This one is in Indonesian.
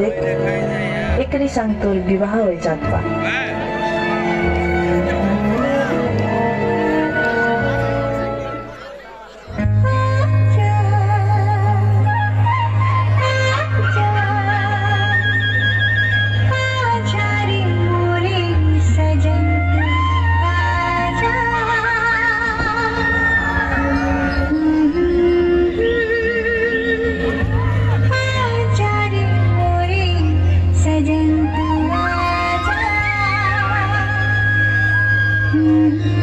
देख एकरी संग तोर विवाह हो जात Mm-hmm.